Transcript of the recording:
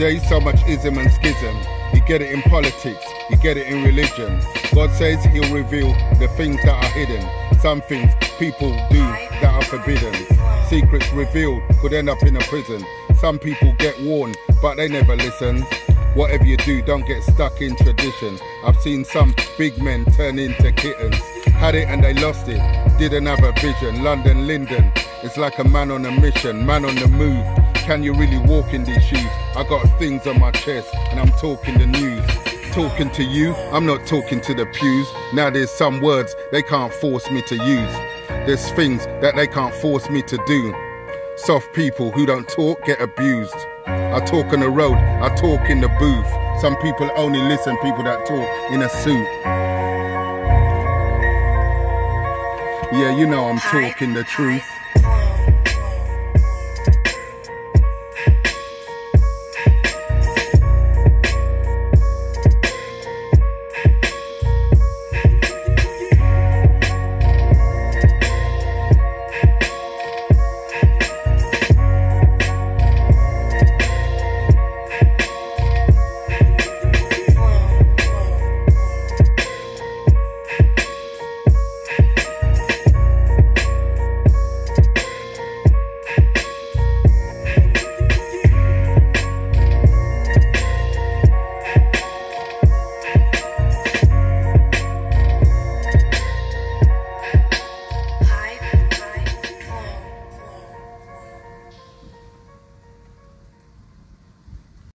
days, so much ism and schism. You get it in politics, you get it in religion. God says He'll reveal the things that are hidden. Some things people do that are forbidden. Secrets revealed could end up in a prison. Some people get warned, but they never listen. Whatever you do, don't get stuck in tradition. I've seen some big men turn into kittens. Had it and they lost it. Didn't have a vision. London Lyndon. It's like a man on a mission, man on the move. Can you really walk in these shoes? I got things on my chest and I'm talking the news. Talking to you, I'm not talking to the pews. Now there's some words they can't force me to use. There's things that they can't force me to do. Soft people who don't talk get abused. I talk on the road, I talk in the booth. Some people only listen, people that talk in a suit. Yeah, you know I'm talking the truth.